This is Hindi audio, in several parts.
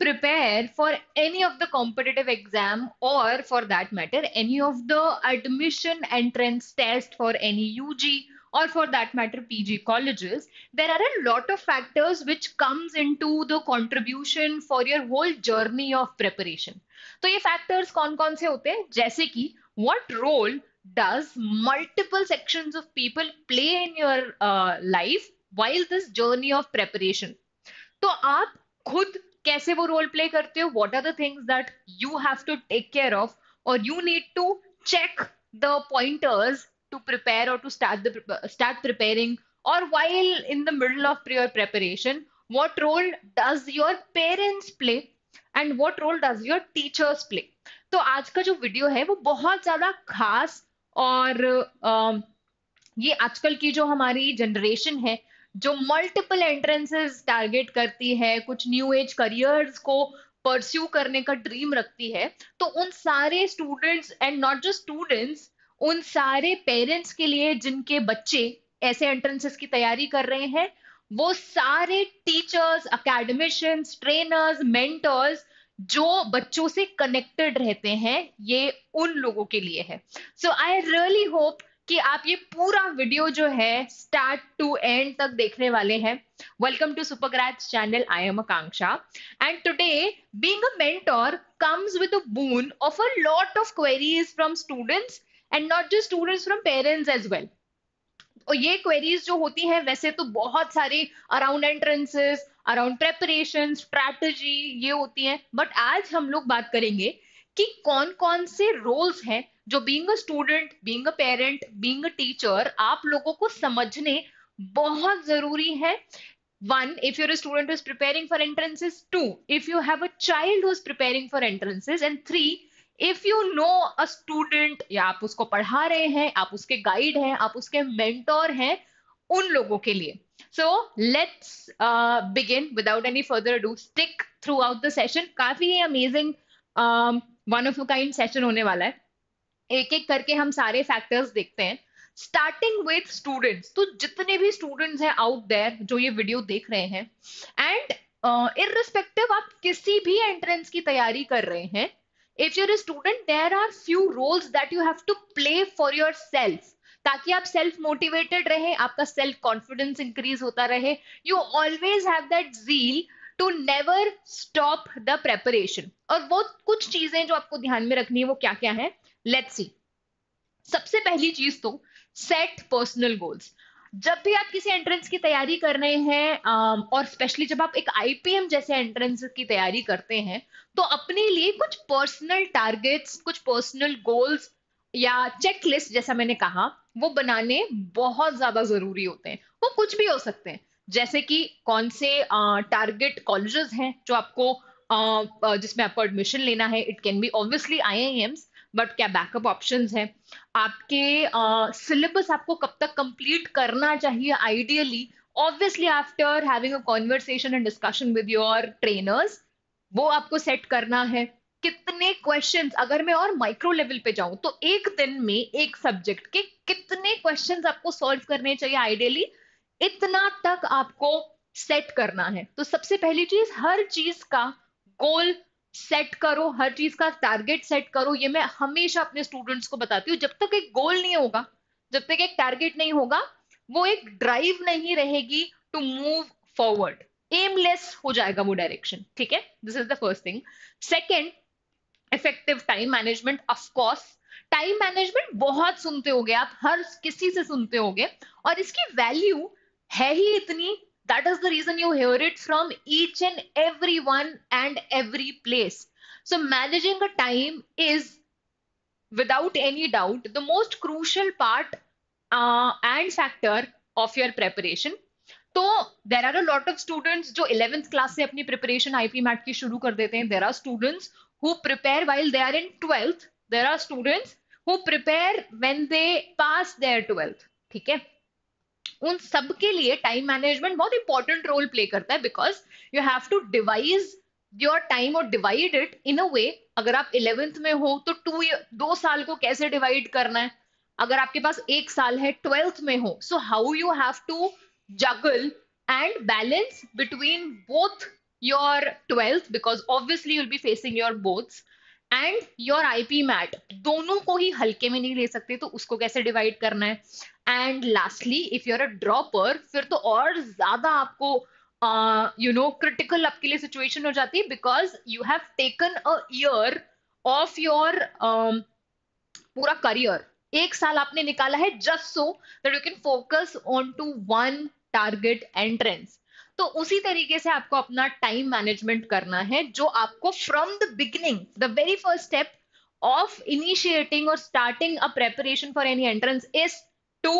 prepare for any of the competitive exam or for that matter any of the admission entrance test for any ug or for that matter pg colleges there are a lot of factors which comes into the contribution for your whole journey of preparation तो ये factors कौन कौन से होते हैं जैसे कि what role does multiple sections of people play in your uh, life while this journey of preparation तो आप खुद कैसे वो रोल प्ले करते हो? What are the things that you have to take care of और you need to check the pointers to prepare और टू स्टार्ट स्टार्ट प्रिपेयरिंग और while in the middle of prior preparation what role does your parents play and what role does your teachers play तो आज का जो वीडियो है वो बहुत ज़्यादा खास और uh, ये आजकल की जो हमारी जनरेशन है जो मल्टीपल एंट्रेंसेस टारगेट करती है, कुछ न्यू एज करियर्स को परस्यू करने का ड्रीम रखती है तो उन सारे students and not just students उन सारे पेरेंट्स के लिए जिनके बच्चे ऐसे एंट्रेंसेस की तैयारी कर रहे हैं, वो सारे टीचर्स अकेडमिशियंस ट्रेनर्स मेंटर्स जो बच्चों से कनेक्टेड रहते हैं, ये उन लोगों के लिए है। सो आई रियली होप कि आप ये पूरा वीडियो जो है स्टार्ट टू एंड तक देखने वाले हैं। Welcome to Supergrads channel I am Akanksha and today being a mentor comes with a boon of a lot of queries from students and not just students from parents as well और ये क्वेरीज जो होती हैं, वैसे तो बहुत सारी around entrances around preparation strategy ये होती हैं। बट आज हम लोग बात करेंगे कि कौन कौन से रोल्स हैं जो being a student being parent being teacher आप लोगों को समझने बहुत ज़रूरी है। One if your student is preparing for entrances two if you have a child who is preparing for entrances and three if you know a student या आप उसको पढ़ा रहे हैं, आप उसके गाइड हैं, आप उसके मेंटोर हैं, उन लोगों के लिए। So let's begin without any further do stick throughout the session काफ़ी amazing one of a kind session होने वाला है। एक एक करके हम सारे फैक्टर्स देखते हैं। स्टार्टिंग विथ स्टूडेंट्स तो जितने भी स्टूडेंट्स हैं आउट देयर जो ये वीडियो देख रहे हैं एंड इरिस्पेक्टिव आप किसी भी एंट्रेंस की तैयारी कर रहे हैं if your student there are few roles that you have to play for yourself ताकि आप सेल्फ मोटिवेटेड रहे, आपका सेल्फ कॉन्फिडेंस इंक्रीज होता रहे। You always have that zeal to never stop the preparation और वो कुछ चीज़ें जो आपको ध्यान में रखनी है, वो क्या क्या है? लेट्स सी सबसे पहली चीज़ तो सेट पर्सनल गोल्स जब भी आप किसी एंट्रेंस की तैयारी कर रहे हैं और स्पेशली जब आप एक आईपीएम जैसे एंट्रेंस की तैयारी करते हैं तो अपने लिए कुछ पर्सनल टारगेट्स कुछ पर्सनल गोल्स या चेकलिस्ट जैसा मैंने कहा, वो बनाने बहुत ज़्यादा ज़रूरी होते हैं। वो कुछ भी हो सकते हैं। जैसे कि कौन से टारगेट कॉलेजेस हैं जो आपको जिसमें आपको एडमिशन लेना है it can be obviously I but क्या बैकअप ऑप्शंस हैं? आपके सिलेबस आपको कब तक कंप्लीट करना चाहिए ideally obviously after having a conversation and discussion with your trainers वो आपको सेट करना है। कितने क्वेश्चंस अगर मैं और माइक्रो लेवल पे जाऊँ तो एक दिन में एक सब्जेक्ट के कितने क्वेश्चंस आपको सॉल्व करने चाहिए आइडियली इतना तक आपको सेट करना है। तो सबसे पहली चीज़, हर चीज़ का गोल सेट करो, हर चीज़ का टारगेट सेट करो। ये मैं हमेशा अपने स्टूडेंट्स को बताती हूँ, जब तक एक गोल नहीं होगा, जब तक एक टारगेट नहीं होगा, वो एक ड्राइव नहीं रहेगी टू मूव फॉरवर्ड एमलेस हो जाएगा वो डायरेक्शन ठीक है? This is the first thing second effective time management of course time management बहुत सुनते होगे आप, हर किसी से सुनते होगे। और इसकी वैल्यू है ही इतनी? That is the reason you hear it from each and every one and every place so managing a time is without any doubt the most crucial part and factor of your preparation तो there are a lot of students जो इलेवेंथ क्लास से अपनी प्रिपरेशन आईपी मैट की शुरू कर देते हैं. There are students who prepare while they are in twelfth there are students who prepare when they pass their twelfth ठीक है? उन सब के लिए टाइम मैनेजमेंट बहुत इंपॉर्टेंट रोल प्ले करता है because you have to devise your time और divide it in a way अगर आप इलेवेंथ में हो तो टू दो साल को कैसे डिवाइड करना है? अगर आपके पास एक साल है ट्वेल्थ में हो so how you have to juggle and balance between both your 12th because obviously you'll be facing your boards and your IPMAT दोनों को ही हल्के में नहीं ले सकते तो उसको कैसे डिवाइड करना है? And lastly if you're a dropper फिर तो और ज़्यादा आपको यू नो क्रिटिकल आपके लिए सिचुएशन हो जाती है because you have taken a year of your पूरा करियर एक साल आपने निकाला है just so that you can focus on to one target entrance तो उसी तरीके से आपको अपना टाइम मैनेजमेंट करना है, जो आपको from the beginning the very first step of initiating और starting a preparation for any entrance is to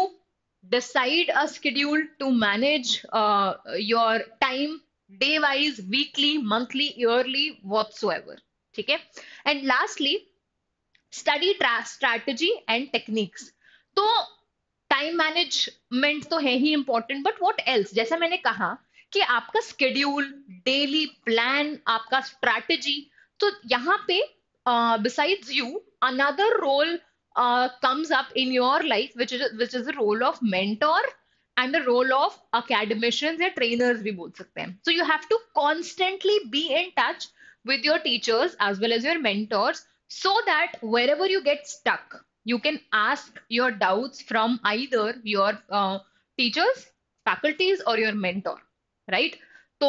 decide a schedule to manage uh, your time day wise weekly monthly yearly whatsoever. ठीक है? And lastly study strategy and techniques तो टाइम मैनेजमेंट तो है ही इंपॉर्टेंट बट व्हाट एल्स जैसा मैंने कहा कि आपका स्केड्यूल डेली प्लान आपका स्ट्रैटेजी तो यहाँ पे besides you another role comes up in your life which is which is the role of mentor and the role of academicians या trainers भी बोल सकते हैं so you have to constantly be in touch with your teachers as well as your mentors so that wherever you get stuck you can ask your doubts from either your uh, teachers faculties or your mentor right तो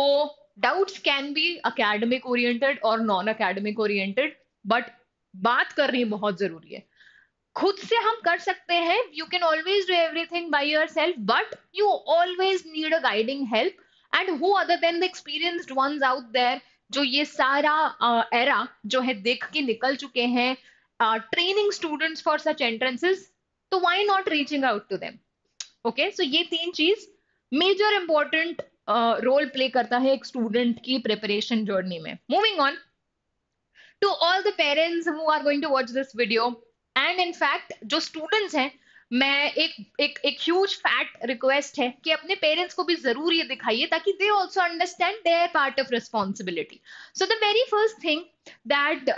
doubts can be academic oriented और नॉन अकेडमिक ओरिएंटेड बट बात करनी बहुत जरूरी है खुद से हम कर सकते हैं। You can always do everything by yourself but you always need a guiding help and who other than the experienced ones out there जो ये सारा एरा uh, जो है देख के निकल चुके हैं training students for such entrances तो why not reaching out to them okay so ये तीन चीज़ मेजर इंपॉर्टेंट रोल प्ले करता है एक स्टूडेंट की प्रिपरेशन जर्नी में। Moving on to all the parents who are going to watch this video and in fact जो स्टूडेंट्स हैं, मैं एक एक एक ह्यूज फैट रिक्वेस्ट है कि अपने पेरेंट्स को भी ज़रूर ये दिखाइए ताकि they also understand their part of responsibility so the very first thing that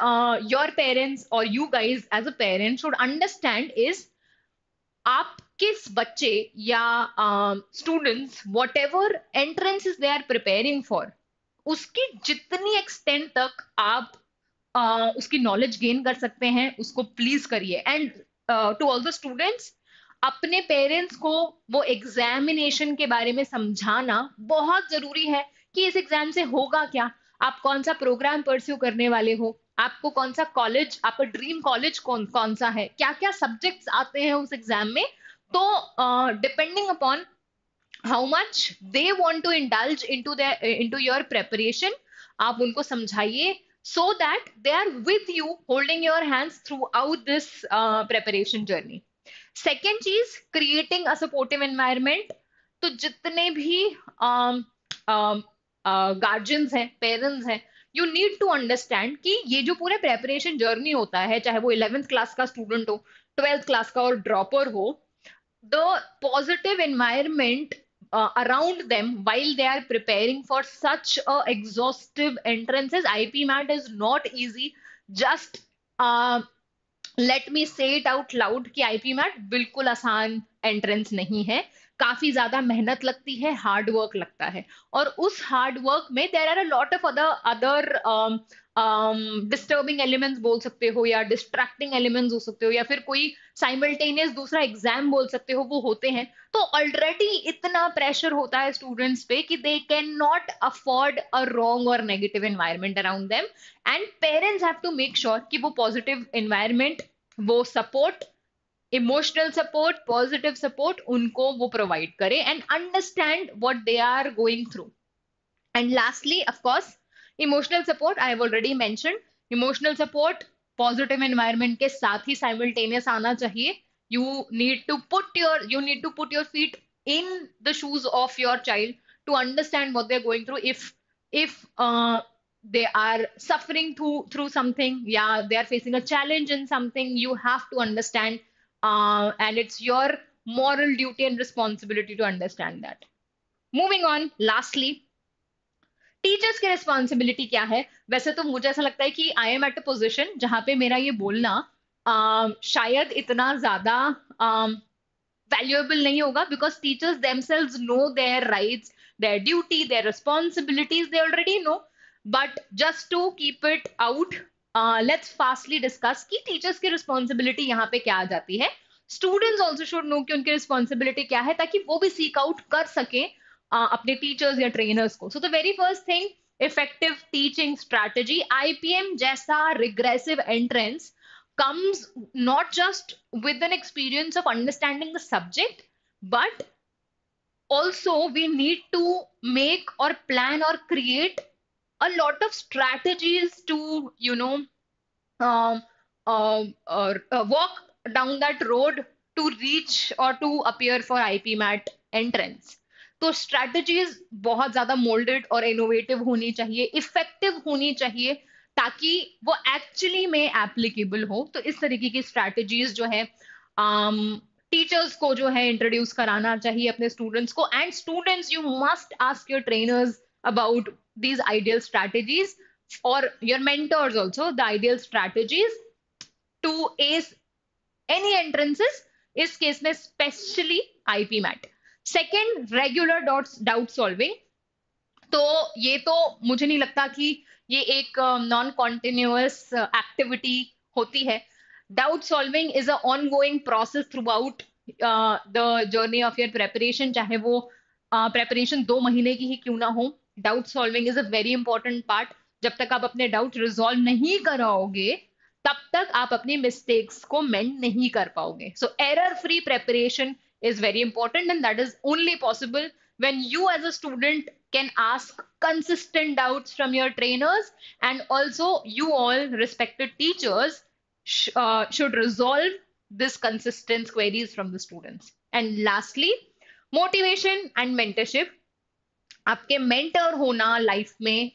your parents और you guys as a parent should understand is आप किस बच्चे या students whatever entrance is they are preparing for उसकी जितनी एक्सटेंट तक आप उसकी नॉलेज गेन कर सकते हैं, उसको प्लीज़ करिए। And to all the students अपने पेरेंट्स को वो एग्जामिनेशन के बारे में समझाना बहुत ज़रूरी है कि इस एग्ज़ाम से होगा क्या। आप कौन सा प्रोग्राम परस्यू करने वाले हो? आपको कौन सा कॉलेज आपका ड्रीम कॉलेज कौन कौन सा है? क्या क्या सब्जेक्ट्स आते हैं उस एग्ज़ाम में? तो depending upon how much they want to indulge in to in to your preparation आप उनको समझाइए। So that they are with you holding your hands throughout this preparation journey second cheese creating a supportive environment तो जितने भी गार्जियंस हैं पेरेंट्स हैं यू नीड टू अंडरस्टैंड कि ये जो पूरे प्रेपरेशन जर्नी होता है, चाहे वो इलेवेंथ क्लास का स्टूडेंट हो ट्वेल्थ क्लास का और ड्रॉपर हो, the positive environment uh, around them while they are preparing for such a exhaustive entrances. Ip mat is not easy. Just uh, let me say it out loud ki ip mat bilkul aasan entrance nahi hai. काफ़ी ज़्यादा मेहनत लगती है हार्ड वर्क लगता है। और उस हार्ड वर्क में there are a lot of other other disturbing elements बोल सकते हो या डिस्ट्रैक्टिंग एलिमेंट्स हो सकते हो या फिर कोई साइमल्टेनियस दूसरा एग्ज़ाम बोल सकते हो, वो होते हैं। तो ऑलरेडी इतना प्रेशर होता है स्टूडेंट्स पे कि they can not afford a wrong और negative environment around them and parents have to make sure कि वो पॉजिटिव एनवायरमेंट वो support emotional support positive support उनको वो प्रोवाइड करे and understand what they are going through and lastly of course emotional support I have already mention emotional support positive environment के साथ ही साइमल्टेनियस आना चाहिए. You need to put your you need to put your feet in the shoes of your child to understand what they are going through if if they are suffering through through something या they are facing a challenge in something you have to understand uh, and it's your moral duty and responsibility to understand that. Moving on lastly teachers की रिस्पॉन्सिबिलिटी क्या है? वैसे तो मुझे ऐसा लगता है कि I am at a position जहाँ पे मेरा ये बोलना आ, शायद इतना ज़्यादा वैल्यूएबल um, नहीं होगा because teachers them know their right their duty their responsibilities they already know but just to keep it out let's fastly discuss की टीचर्स की रिस्पॉन्सिबिलिटी यहाँ पे क्या आ जाती है। स्टूडेंट्स ऑल्सो शुड नो की उनकी रिस्पॉन्सिबिलिटी क्या है ताकि वो भी सीक आउट कर सके uh, अपने टीचर्स या ट्रेनर्स को। So the very first thing effective teaching strategy IPM जैसा regressive entrance comes not just with an experience of understanding the subject but also we need to make और प्लान और create a lot of strategies to you know um, uh, uh, uh, walk down that road to reach or to appear for IPMAT entrance. तो स्ट्रैटेजीज बहुत ज़्यादा मोल्डेड और इनोवेटिव होनी चाहिए इफ़ेक्टिव होनी चाहिए ताकि वो एक्चुअली में एप्लीकेबल हो तो इस तरीके की स्ट्रैटेजीज जो है टीचर्स um, को जो है इंट्रोड्यूस कराना चाहिए अपने स्टूडेंट्स को and students you must ask your trainers about these ideal strategies or your mentors also the ideal strategies to ace any entrances इस केस में specially IPMAT second regular doubt solving तो ये तो मुझे नहीं लगता कि ये एक नॉन कॉन्टिन्यूस एक्टिविटी होती है। Doubt solving is a ongoing process throughout the journey of your preparation चाहे वो प्रेपरेशन uh, दो महीने की ही क्यों ना हो। doubt solving is a very important part जब तक आप अपने डाउट रिजॉल्व नहीं कराओगे तब तक आप अपनी मिस्टेक्स को मेंट नहीं कर पाओगे so error free preparation is very important and that is only possible when you as a student can ask consistent doubts from your trainers and also you all respected teachers sh uh, should resolve this consistent queries from the students and lastly motivation and mentorship आपके मेंटर होना लाइफ में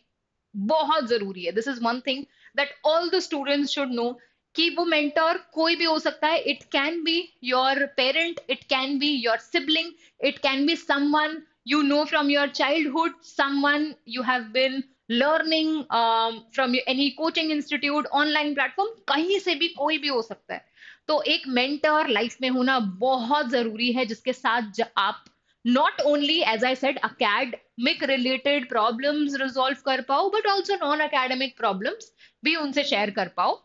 बहुत ज़रूरी है। This is one thing that all the students should know कि वो मेंटर कोई भी हो सकता है। It can be your parent it can be your sibling it can be someone you know from your childhood someone you have been learning from any coaching institute online platform कहीं से भी कोई भी हो सकता है। तो एक मेंटर लाइफ में होना बहुत ज़रूरी है, जिसके साथ आप not only as I said academic related problems resolve कर पाओ but also non academic problems भी उनसे शेयर कर पाओ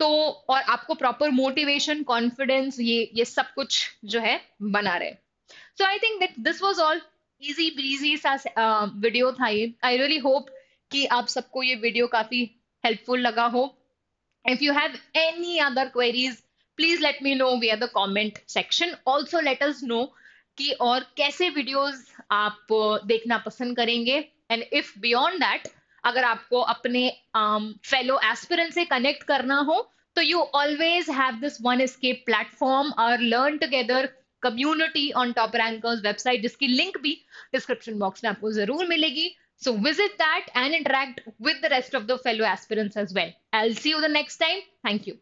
तो और आपको प्रॉपर मोटिवेशन कॉन्फिडेंस ये ये सब कुछ जो है बना रहे so I think that this was all easy breezy सा वीडियो था ये आई रियली होप कि आप सबको ये वीडियो काफ़ी हेल्पफुल लगा हो if you have any other queries please let me know we are the comment section also let us know कि और कैसे वीडियोस आप देखना पसंद करेंगे एंड इफ़ बियॉन्ड दैट अगर आपको अपने फेलो um, एस्पिरेंट से कनेक्ट करना हो तो you always have this one escape platform और learn together community on top rankers website जिसकी लिंक भी डिस्क्रिप्शन बॉक्स में आपको ज़रूर मिलेगी So visit that and interact with the rest of the fellow aspirants as well. I'll see you the next time. Thank you.